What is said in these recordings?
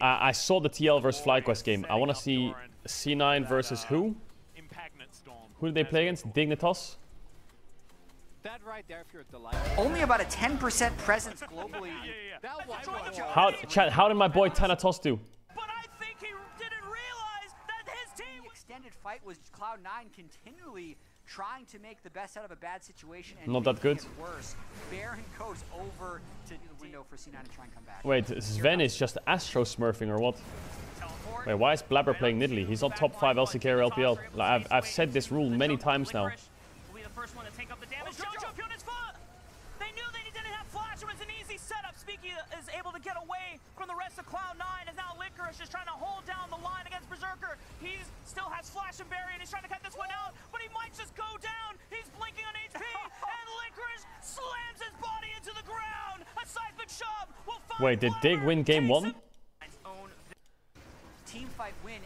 I, I saw the TL versus FlyQuest game. I want to see C9 versus who? Who did they play against? Dignitas? That right there, if you're at the light. Only about a 10% presence globally. That one- How, Chad, how did my boy Thanatos do? But I think he didn't realize that his team The extended fight was Cloud9 continually trying to make the best out of a bad situation and Not that good. worse. Baron goes over to the window for C9 to try and come back. Wait, Sven is just Astro smurfing or what? Wait, why is Blaber playing Nidalee? He's not top 5 LCK or LPL. Like, I've, I've said this rule many times now. Will be the first one to take up the damage. Oh, Jojopyun fought. They knew they didn't have flash. It was an easy setup. Speaky is able to get away from the rest of Cloud9. As now Licorice is trying to hold down the line against Berserker. He still has flash and barrier, and he's trying to cut this one out. But he might just Wait, did Dig win game one? Team fight win.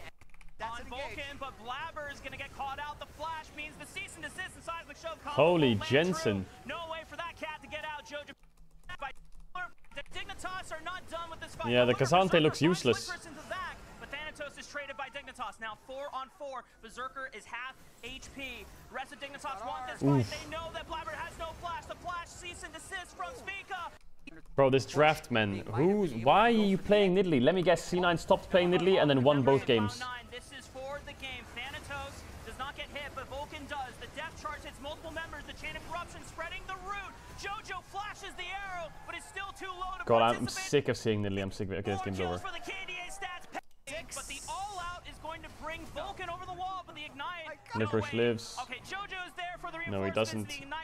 That's on. Vulcan, but Blaber is gonna get caught out. The flash means the cease and desist and seismic shove. Holy Jensen. true. No way for that cat to get out. Jojo. The Dignitas are not done with this fight. Yeah, the However, Kazante looks useless. Licorice But Thanatos is traded by Dignitas. Now four on four. Berserker is half HP. Rest of Dignitas want this fight. They know that Blaber has no flash. The flash cease and desist from Spica. Bro, this draft man. Who's? Why are you playing Nidalee? Let me guess. C9 stopped playing Nidalee and then won both games. This is for the game. Thanatos does not get hit, but Vulcan does. The death charge hits multiple members. The chain of corruption spreading the root. Jojo flashes the arrow, but it's still too low to God, I'm sick of seeing Nidalee. I'm sick of it. Okay, this game's over.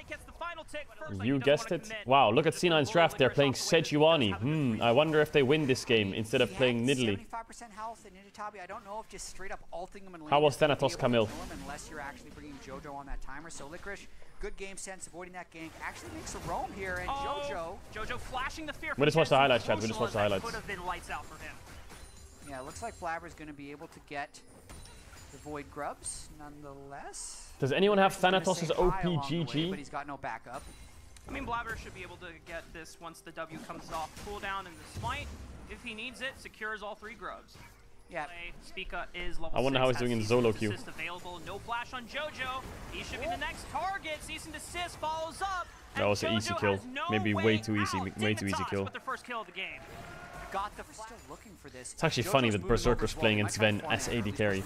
Gets the final tick. First, like, You he doesn't you guessed it. Wow, look at Just a C9's draft. They're Licorice playing off. Sejuani. Have a good Hmm, I wonder if they win this game instead of playing had Nidalee. 75% health in Ninja Tabi. I don't know if just straight up ulting him How was is gonna Thanatos Camille? Unless you're actually bringing Jojo on that timer. So Licorice, good game sense, avoiding that gank. Actually makes a roam here, and Oh, Jojo. Jojo flashing the fear. We just watched the highlights, Chad. We just watched the highlights. Could have been lights out for him. Yeah, it looks like Blaber's going to be able to get the Void Grubs, nonetheless. Does anyone have He's Thanatos' say hi along the way, OPGG? But he's got no backup. I mean, Blaber should be able to get this once the W comes off cooldown and the smite. If he needs it, secures all three grubs. Yeah, Play, is level I wonder how he's doing in cease Zolo queue. Available. No flash on Jojo. He should be the next target. Cease and desist follows up. That was an easy kill. no Maybe way too easy- out. way too easy kill. With their first kill of the game. got the still looking for this. It's actually Jojo's funny that moving Berserker's playing well. against Sven try to as AD or at least carry.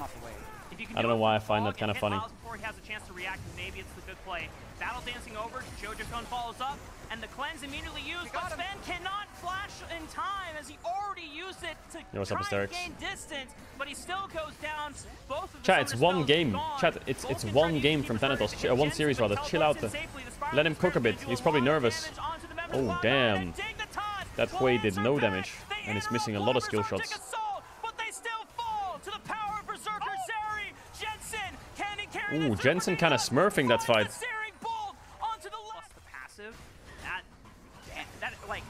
Push him off the way. If you can I don't know why I find that kinda funny. Miles Before he has a chance to react, maybe it's the good play. Battle dancing over, Jojo Cone follows up, and the cleanse immediately used, but. Sven cannot flash in time as he already used it to Yo, what's up, try and gain distance, but he still goes down. Both of the Chat, it's one game. gone. Chat, it's- it's Vulcan one game from Keeper Thanatos. Ch- one series rather. Chill out in safely. The Let him cook a bit. He's probably nervous. damage onto the members Oh, damn. That will Hwei did no damage, and he's missing a lot of skill shots. Ooh, Jensen kinda smurfing that fight. the Severing Bolt onto the left. The passive, that, that, like,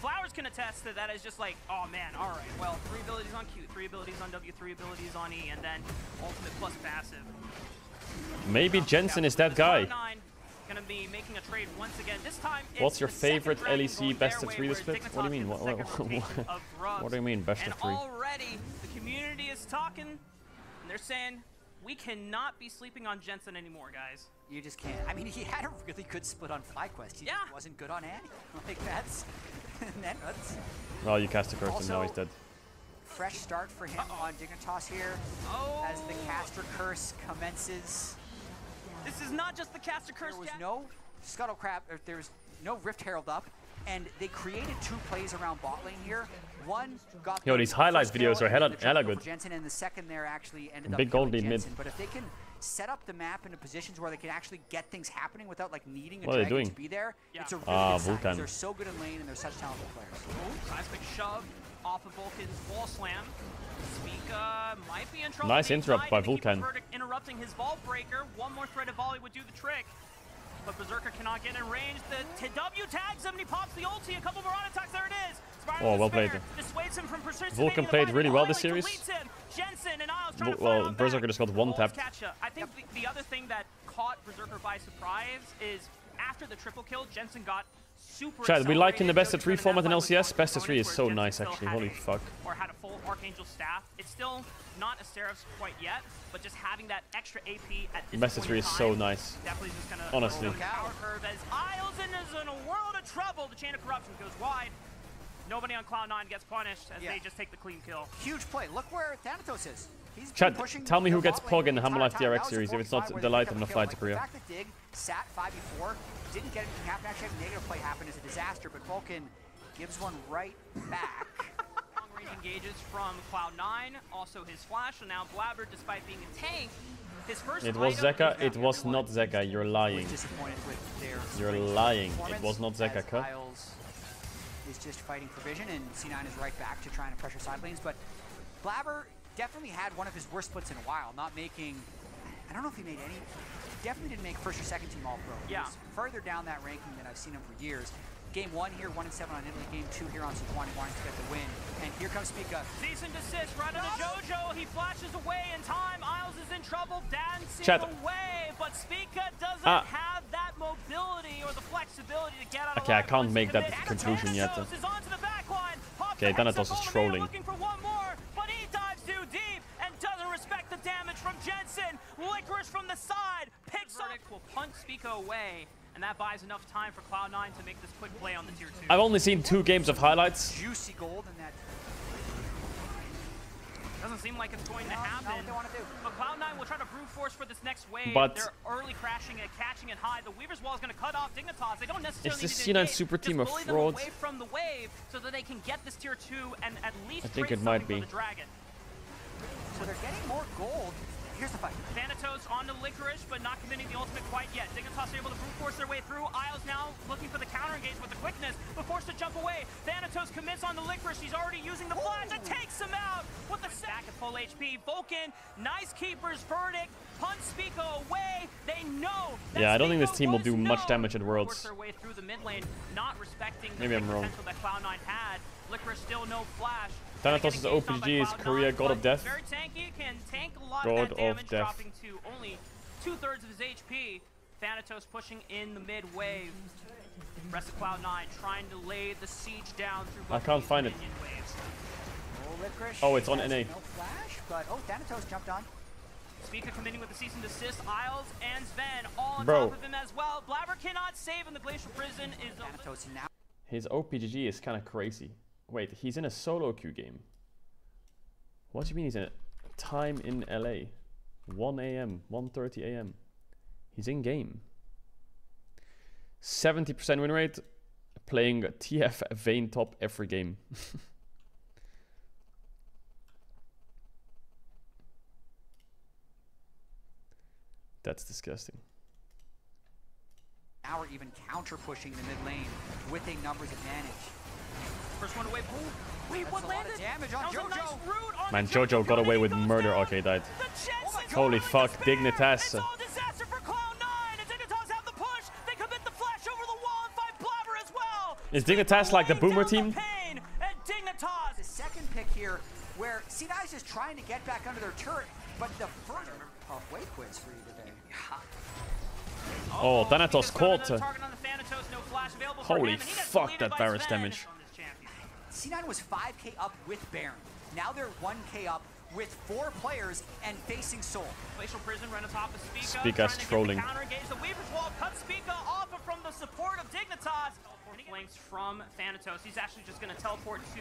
Flowers can attest that that is just like, oh man, all right, well, three abilities on Q, three abilities on W, three abilities on E, and then ultimate plus passive. Maybe Jensen is that guy. Gonna be making a trade once again. This time, What's your favorite LEC best of three to whereas split? What do you mean? What- what- of Grubs. what do you mean, best of three? already, the community is talking, and they're saying, we cannot be sleeping on Jensen anymore, guys. You just can't. I mean, he had a really good split on FlyQuest. He Yeah. just wasn't good on Annie. Like that's, that- that's Well, oh, you cast a curse and now he's dead. fresh start for him on Dignitas here Oh, as the caster curse commences. this is not just the caster curse. There was no scuttle crab. Or there was no rift herald up, and they created two plays around bot lane here. One got Yo, these highlights videos are and hella- the hella good. Jensen, and the second there actually ended up Big gold killing lead mid. But if they can set up the map into positions where they can actually get things happening without like needing a What are they dragon doing? to be there, Yeah. it's a really Ah, good sign. 'cause Vulcan. They're so good in lane and they're such talented players. Oh, seismic shove off of Vulcan's wall slam. Spica might be in trouble. Nice interrupt by Vulcan. Interrupting his vault breaker. One more thread of volley would do the trick. But Berserker cannot get in range. The TW tags him and he pops the ulti. A couple more on attacks. There it is. Spiral Oh, well played. Dissuades him from persistence. Vulcan played really well this series. Jensen and Isles trying to well, fight Berserker back. just got one Wolves tapped. catch ya. I think the, the other thing that caught Berserker by surprise is after the triple kill, Jensen got super Chad, we like in the best of three on format in LCS. with Best of three is so nice, actually. Holy fuck. Or had a full Archangel staff. It's still not a Seraph's quite yet, but just having that extra AP at this Best of point three in is so nice. Definitely just gonna Honestly. throw the power curve as Islesden is in a world of trouble. The chain of corruption goes wide. Nobody on Cloud9 gets punished as Yeah. they just take the clean kill. Huge play. Look where Thanatos is. He's Chad, tell me who gets bot Pog in the entire Hanwha Life DRX series. If it's not where the light, picked I'm up gonna fly to Korea. The fact that Dig sat 5v4, didn't get anything happen. Actually, having negative play happen is a disaster, but Vulcan gives one right back. Long range engages from Cloud9, also his flash, and now Blaber, despite being a tank, his first It was item Zeka. It was everyone- not Zeka. You're lying. was disappointed with their You're lying. It was not Zeka, as Ka. Is just fighting for vision, and C9 is right back to trying to pressure side lanes. But Blaber definitely had one of his worst splits in a while, not making. I don't know if he made any. Definitely didn't make first or second team All Pro. He Yeah. further down that ranking than I've seen him for years. Game one here, one and seven on Nidalee. Game two here on Sejuani, wanting to get the win. And here comes Spica. Cease and desist, right into JoJo. He flashes away in time. Isles is in trouble, dancing Chat. away. But Spica doesn't Ah. have that mobility or the flexibility to get out of Okay, I can't make that conclusion yet. Thanatos is onto the back line. Pops Okay, the Thanatos is to trolling. From Jensen. Licorice from the side picks up. will punt Spica away, and that buys enough time for Cloud9 to make this quick play on the tier two. I've only seen two games of highlights. Juicy gold in that. Doesn't seem like it's going to No, not happen. they do. But Cloud9 will try to brute force for this next wave. But- They're early crashing and catching it high. The Weaver's Wall is going to cut off Dignitas. They don't necessarily Is this need C9 super team of bully them fraud? away from the wave so that they can get this tier 2 and at least I think it might be. the Dragon. So they're getting more gold. Here's the fight. Thanatos onto Licorice, but not committing the ultimate quite yet. Dignitas able to brute force their way through. Isles now looking for the counter engage with the quickness, but forced to jump away. Thanatos commits on the Licorice. He's already using the flash and takes him out with the back at full HP. Vulcan, nice keeper's verdict. Punt Spica away. They know. that Yeah, I don't think this team will do much known. damage at Force Worlds. their way through the mid lane, not respecting the Maybe I'm quick wrong. Potential that Cloud9 had. Licorice still no flash. Thanatos' Gonna get engaged on by OPG is Cloud9, Korea, God of Death. Very tanky, can tank a lot God of that of Death. dropping to only two-thirds of his HP. Thanatos pushing in the mid wave. Rest of Cloud9 trying to lay the siege down through I can't find it. waves. Oh, Oh, it's on has NA. No flash, but oh, Thanatos jumped on. Spica committing with the cease and desist. Isles and Sven all on Bro. top of him as well. Blaber cannot save in the Glacial Prison. Is a Thanatos now. His OPGG is kind of crazy. Wait, he's in a solo queue game. What do you mean he's in it? Time in LA. 1 a.m., 1.30 a.m. He's in game. 70% win rate, playing TF Vayne top every game. That's disgusting. Now we're even counter pushing the mid lane with a numbers advantage. First one away. Ooh, wait, That's what a lot of landed? damage on that was a Jojo. nice on Man, the Jojo got away with murder. down. Okay, died. The Jensen oh Holy fuck, despair. Dignitas. It's all disaster for Cloud9. And Dignitas have the push. They commit the flash over the wall and find Blaber as well. Is Dignitas like the Laying boomer down team? pain, and Dignitas The second pick here, where C9 is just trying to get back under their turret, but the first halfway quiz for you today. Oh, Thanatos Spica's caught. another target on the no flash available for Holy him, and he gets fuck, that by Varus Sven damage. On this champion. C9 was 5k up with Baron. Now they're 1k up with four players and facing Soul. Glacial Prison right on top of Spica. Spica's trying the trolling. Counter engage. The Weaver's Wall cut Spica off from the support of Dignitas. Flanks from Thanatos. He's actually just going to teleport to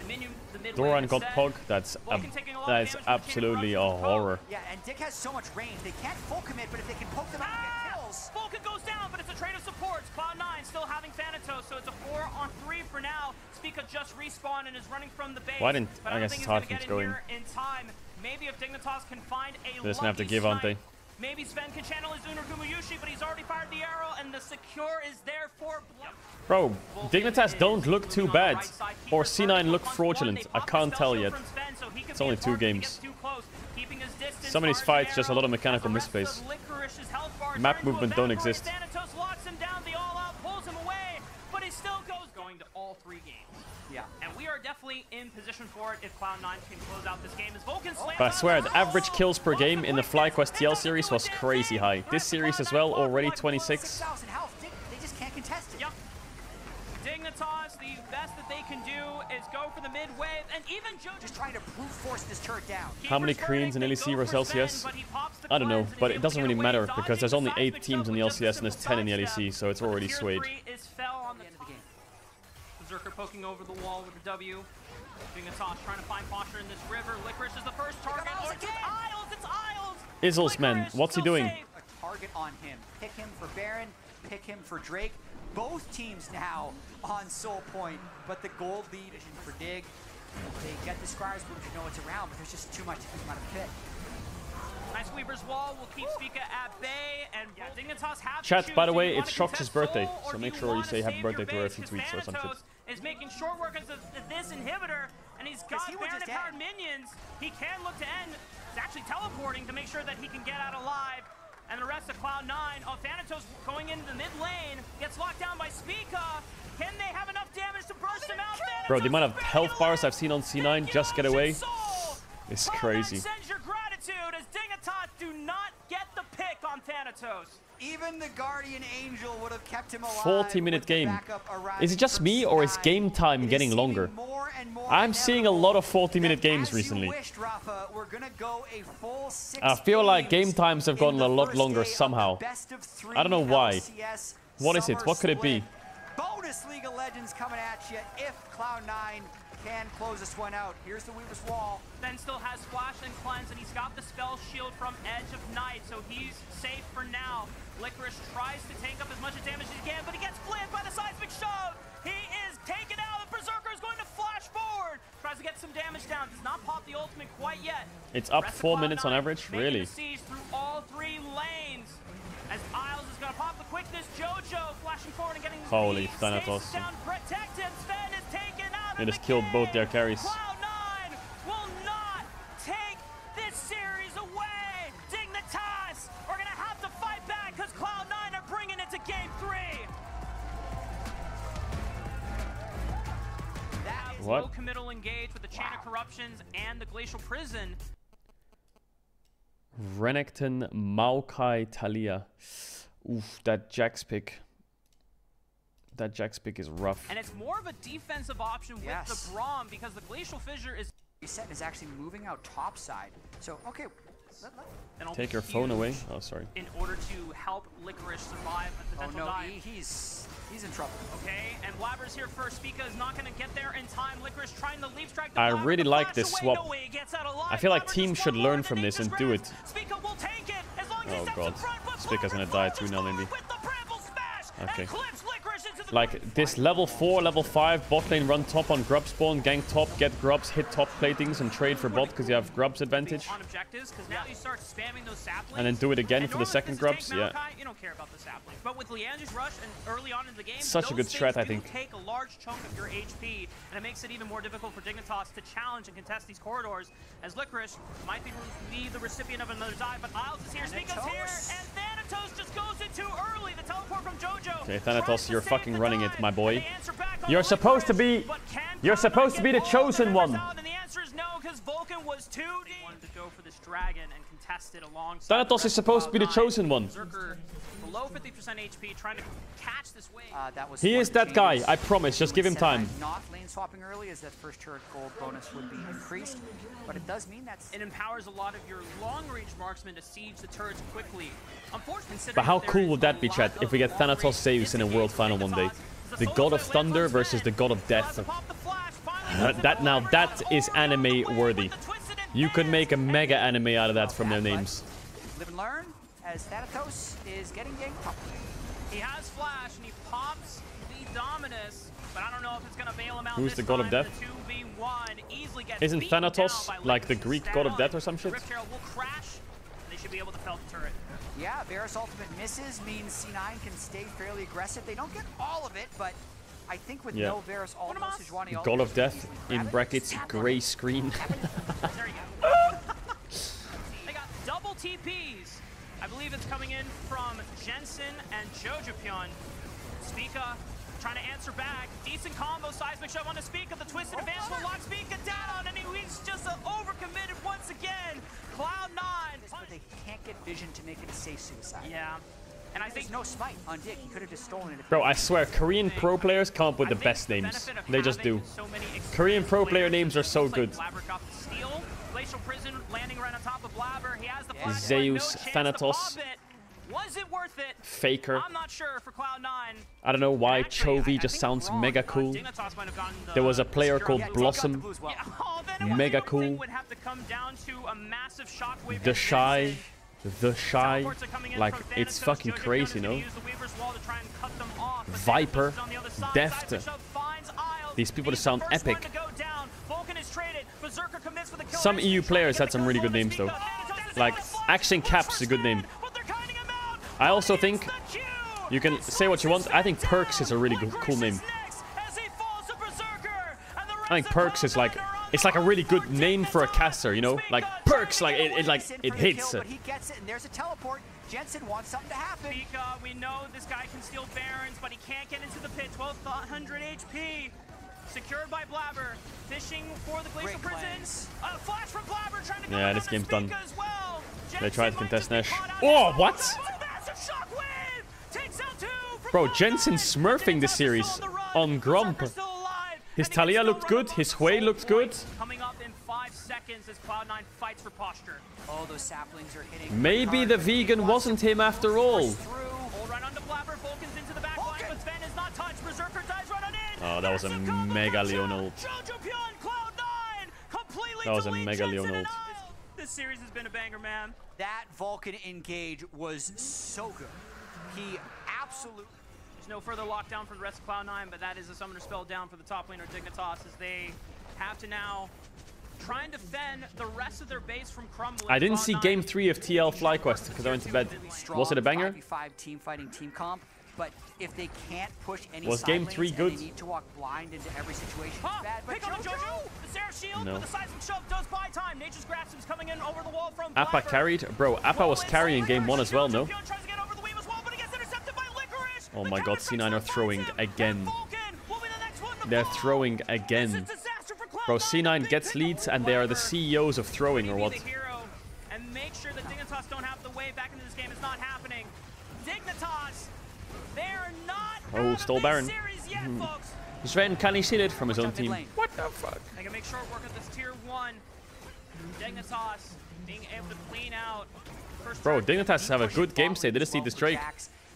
the minion, the mid Doran got instead. Pog. That's ab- Vulcan a lot that of is damage from the absolutely a Chain of Corruption. horror. Yeah, and Dick has so much range. They can't full commit, but if they can poke them out Ah! Kills. Vulcan goes down, but it's a trade of supports. Cloud9 still having Thanatos, so it's a four on three for now. Spica just respawned and is running from the base. Why didn't- but I don't guess think it's he's hard gonna for him in to go here in time. Maybe if Dignitas can find a doesn't have to give, aren't they? Maybe Sven can channel his Uner Gumayusi, but he's already fired the arrow, and the secure is there for Blood. Bro, Dignitas don't look too bad. Or C9 look fraudulent. I can't tell yet. It's only two games. Some of these fights, just a lot of mechanical misplays. Map movement don't exist. Thanatos definitely in position for it if Cloud9 can close out this game as Vulcan slams But I swear, the the average kills per game in the quickness, FlyQuest TL series was crazy high. This series as well, already 26. 6,000 health. Dick, they just can't contest it. Yep. Dignitas, the best that they can do is go for the mid wave, and even Joe Just trying to brute force this turret down. How many Koreans in LEC versus LCS? I don't know, but it doesn't really matter because there's only 8 teams in the LCS and there's 10 in the LEC, so it's already swayed. Is fell Berserker poking over the wall with a W. Doing a toss, trying to find posture in this river. Licorice is the first target. Isles it's. Isles, it's Isles! Izzles, man, what's he doing? safe. a target on him. Pick him for Baron, pick him for Drake. Both teams now on Soul Point, but the gold lead is in for Dig. They get the Squires, but you know it's around, but there's just too much to come out of the pit. Nice Weaver's Wall will keep Spica at bay, and yeah, Dignitas have Chat, choose. by the way, it's Shox' contest birthday, so make sure you say happy birthday to her base? if he 'Cause tweets or some Thanatos is making short work of of this inhibitor, and he's got he will Baron empowered minions. He can look to end. He's actually teleporting to make sure that he can get out alive. And the rest of Cloud9, oh, Thanatos going into the mid lane, gets locked down by Spica. Can they have enough damage to burst him out? Bro, the amount of health bars. I've seen on C9 just get away Ocean Soul. Cloud9 crazy. Sends your gratitude as Dignitas do not get the pick on Thanatos. Even the Guardian Angel would have kept him alive. 40 minute game. Is it just me or is game time It is getting longer? more and more I'm seeing a lot of 40 minute games recently. wished, Rafa, we're gonna go a full six I feel like game times have gotten a lot longer day of the somehow. best of three I don't know why. LCS What is it? What could it be? Bonus League of Legends coming at you if Cloud9 can close this one out. Here's the Weaver's Wall. Ben still has Flash and Cleanse, and he's got the spell shield from Edge of Night, so he's safe for now. Licorice tries to take up as much damage as he can, but he gets flipped by the seismic shove. He is taken out. The Berserker is going to flash forward. Tries to get some damage down. Does not pop the ultimate quite yet. It's up four minutes on average? Really? the siege through all three lanes. As Isles is going to pop the quickness, Jojo flashing forward and getting his Holy lead. Thanatos. Down, They of just killed both their carries. Cloud9 will not take this series away. Dignitas are going to have to fight back because Cloud9 are bringing it to game three. That is What? Low committal engage with the Chain of Corruptions and the Glacial Prison. Renekton, Maokai, Taliyah. Oof, that Jax pick. That Jax pick is rough. And it's more of a defensive option with Yes. the Braum because the Glacial Fissure is reset and is actually moving out topside. So, okay. Let, let, an Take your phone away. Oh, sorry. In order to help Licorice survive a oh potential no, dive. he, he's he's in trouble. Okay, and Blaber's here first. Spica is not going to get there in time. Licorice trying to leave strike. I the Blaber, really the like this away. swap. No gets out alive. I feel like Blaber teams should learn from this and do it. Spica will take it as long as oh, he Oh, steps God. in front, Spica's gonna die too now, follows maybe. With the bramble smash Okay. Like this level 4, level 5 bot lane run top on grub spawn, gank top, get grubs, hit top platings, and trade for bot because you have grubs advantage. on now you start spamming those saplings. And then do it again for the second if this is grubs, tank yeah. You don't care about the saplings. But with Liandry's rush and early on in the game, Such a good strat, I think. take a large chunk of your HP, and it makes it even more difficult for Dignitas to challenge and contest these corridors. As Licorice might be, be the recipient of another dive, but Isles is here, Spica's here, Thanatos. and Thanatos just goes in too early. The teleport from JoJo. Okay, Thanatos, you're fucking running it, my boy. and they answer back on You're supposed to be- you're supposed to be the chosen one. out? And the answer is no, because Vulcan was too deep. Wanted to go for this dragon and contest it alongside. Thanatos is supposed to be the chosen one. Berserker below 50% HP, trying to catch this wave. Uh, that was He is of the that guy, I promise, just give him time. Not lane swapping early, as that first turret gold bonus would be increased, but it does mean that's it empowers a lot of your long-range marksmen to siege the turrets quickly. Unfortunately, But how cool would that be, lot chat, if we get Thanatos long-range saves in a world final one day? Dignitas. The god of thunder versus the god of death. That now the that overlap. is Over on the anime worthy. with the twisted You could make a mega anime out of that from their But names. Live and learn as Thanatos is getting ganked up. He has flash and he pops the Dominus, but I don't know if it's gonna bail him out. Who's the god of death? The 2v1 easily gets Isn't Thanatos like the Greek god of death or some shit? Rift Herald will crash. and They should be able to fell the turret. Yeah, Varus ultimate misses means C9 can stay fairly aggressive. They don't get all of it, but I think with Yeah. no Varus ultimate, Amos? Sejuani God ultimate of death in brackets gray screen. There you go. they got double TPs. I believe it's coming in from Jensen and Jojopyun. Spica trying to answer back. Decent combo, seismic shove on the Spica. The twisted advance will lock Spica down, and he's just uh, overcommitted once again. Cloud9. But they can't get vision to make it a safe suicide. Yeah. And I think no smite on Dig. He could have just stolen it. Bro, I swear, Korean pro players come up with the best names. They just do. Korean pro player names are so good. Blaber got the steal. Glacial Prison landing right on top of Blaber. He has the Yeah. flash, but Zeus, no chance to Thanatos. Was it worth it? Faker. I'm not sure for Cloud9. I don't know why Actually, I- I Chovy just sounds mega Uh, cool. Dignitas might have gotten the There was a player called yeah, blue. Dig got the Blossom. well. Yeah, oh, Mega cool. Would have to come down to a massive shockwave. The Shy. The Shy. Teleports are coming in Like, it's fucking crazy, Jonas no? gonna use the Weaver's Wall to try and cut them off, but Viper. Thanatos is on the other side. Deft. Seismic Shove finds Isles. These people just sound the first one epic. to go down. Vulcan is traded. Berserker commits for the kill. Some EU players had some really good names, though. Like, on the fly. Action Caps is a good name. But they're kiting him out. I also think it's the Q. you can say what you want. I think Perkz is a really good, cool name. Licorice is next as he falls to Berserker, and the I think Perkz is like, Cloud9 are on it's like a really good name for a caster, you know? Like Perkz, like to it, it like it for the hits. Kill, but he gets it, and there's a teleport. Jensen wants something to happen. Pika, we know this guy can steal Barons, but he can't get into the pit. 1200 HP. Secured by Blaber. Fishing for the Glacial Great Prison. cleanse. A flash from Blaber trying to go Yeah, this game's Spica done. As well. They tried to contest Nash. caught. Oh, what? Massive shockwave! Takes out two from Bro, Cloud9. Smurfing the series still on the His and he can Taliyah looked good, his the Hwei soul looked good. Coming up in five seconds as Cloud9 fights for posture. Oh, those saplings are hitting. Maybe the vegan wasn't him after all. force Through. Hold right onto Blaber. Vulcan's into the back line, Vulcan! but Sven is not touched. Berserker dives right on in. Oh, that was a mega from Leon Joe. ult. Jojopyun, Cloud9, completely That was a mega Jensen Leon and ult. Isles. This series has been a banger, man. That Vulcan engage was so good. He absolutely. There's no further lockdown for the rest of Cloud9, but that is a summoner spell down for the top laner Dignitas as they have to now try and defend the rest of their base from crumbling. I didn't see Cloud9 game three of TL FlyQuest because I went to bed. Was it a banger? 5 team fighting team comp, but if they can't push any Was game three good? they need to walk blind into every situation, Huh, bad. But pick on Jojo, Jojo! The Sarah Shield, No. but the seismic shove does buy time. Nature's Grasp is coming in over the wall from Appa carried? Bro, Appa was carrying game one as well, no? Oh my god, C9 are throwing again. They're throwing again. Bro, C9 gets leads and they are the CEOs of throwing or what? And make sure that Dignitas don't have the way back into this game. It's not happening. Dignitas, they're not Oh, stole Baron. series yet, Mhm. Sven, can he see it from his own team? What the fuck? They can make short work of this tier one. Dignitas being able to clean out. Bro. Dignitas have a good game state. They just need well this Drake.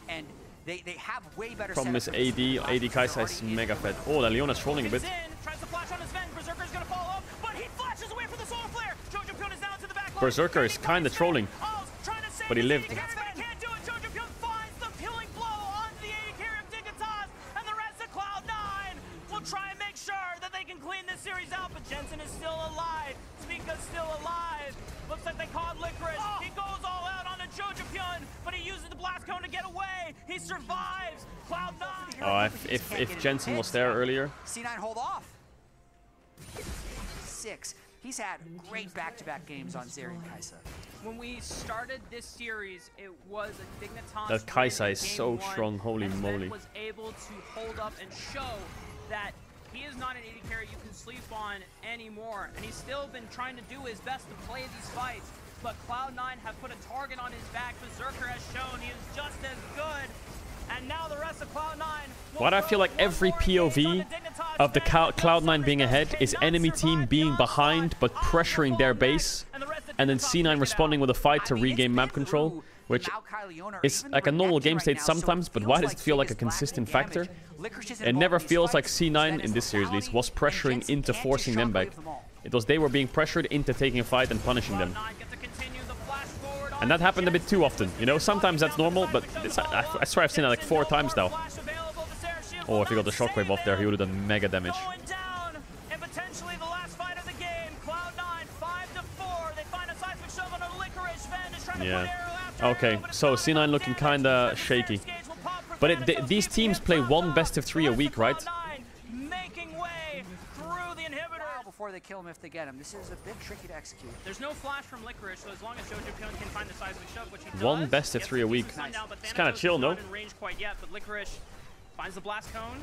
And they, they have way better Problem is setup. For this AD, AD. Kaisa is mega fed. Oh, that Leona's trolling a bit. Berserker is in, tries to flash on his Oh, if, if, if Jensen was there earlier. C9 hold off. Six. He's had great back-to-back games on Zeri and Kaisa. When we started this series, it was a Dignitas. That Kaisa win in is so one, strong, holy and moly. Sven was able to hold up and show that he is not an AD carry you can sleep on anymore. And he's still been trying to do his best to play these fights. But Cloud9 have put a target on his back. Berserker has shown he is just as good. And now the rest of Cloud9. will What I feel like every more gaze on POV of the fans. Clou- No Cloud9 being ahead is enemy team being behind but pressuring their base, and the rest of and then C9 responding with a fight to I mean, it's regain map control, which Maokai Leona or is like a normal game state sometimes, but why does it feel like a consistent factor? damage. Licorice isn't It never feels like. C9 in this series at least was pressuring into forcing them back. shockwave them all. It was they were being pressured into taking a fight and punishing them. And that happened a bit too often. You know, sometimes that's normal, but it's, I, I swear I've seen that like four times now. Oh, if he got the shockwave off there, he would have done mega damage. Going down, and potentially the last fight of the game. Cloud9, 5 to 4. They find a seismic shove on a licorice. Sven is trying to Yeah. put arrow after Okay, arrow, but it's so C9 looking kinda shaky. Sarah's gauge will pop for But it, th- these teams play one best of three a week, right? They kill him if they get him. This is a bit tricky to execute. There's no flash from Licorice, so as long as Jojo Pyun can find the seismic shove, which he One best of three a week. decent sundown, It's kinda chill, is no? Not in range quite yet, but Licorice finds the blast cone,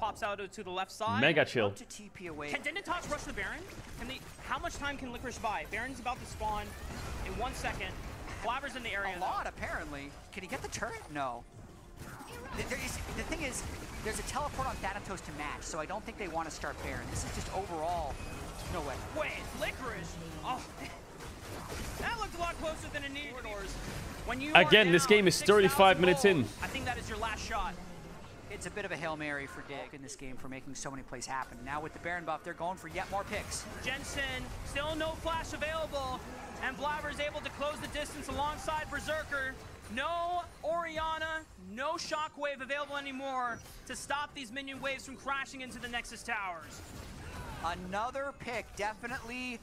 pops out to the left side. Mega chill. To TP away. Can Dignitas rush the Baron? Can they? How much time can Licorice buy? Baron's about to spawn in one second. Blaber's in the area. A though. lot, apparently. Can he get the turret? No. Th- There is, the thing is, there's a teleport on Thanatos to match, so I don't think they want to start Baron. This is just overall, no way. Wait, licorice. Oh, that looked a lot closer than it needed. to be. When you are Again, this game is 35 minutes in. I think that is your last shot. It's a bit of a Hail Mary for Dig in this game for making so many plays happen. Now with the Baron buff, they're going for yet more picks. Jensen, still no flash available, and Blaber's able to close the distance alongside Berserker. No Orianna, no Shockwave available anymore to stop these minion waves from crashing into the Nexus towers. Another pick, definitely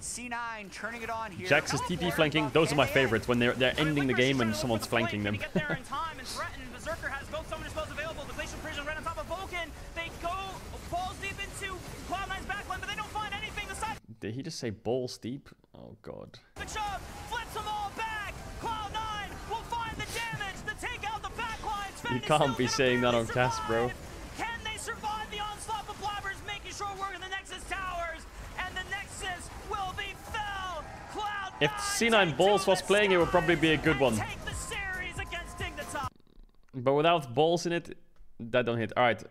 C9 turning it on here. Jax is TP flanking. Those are my favorites when they're they're ending the game and someone's look for the flanking them. Can get there in time and threaten? Berserker has both summoner spells available. The Glacial Prison right on top of Vulcan. They go balls deep into Cloud9's backline, but they don't find anything. The side Did he just say balls deep? Oh god. Is can't be saying that on cast, bro. Can they survive the onslaught of Blabers, making in the Nexus towers, and the Nexus will be fell. Cloud9 If C9 Balls was playing, it would probably be a good one. Take the series against Dignitas. But without balls in it, that don't hit. Alright.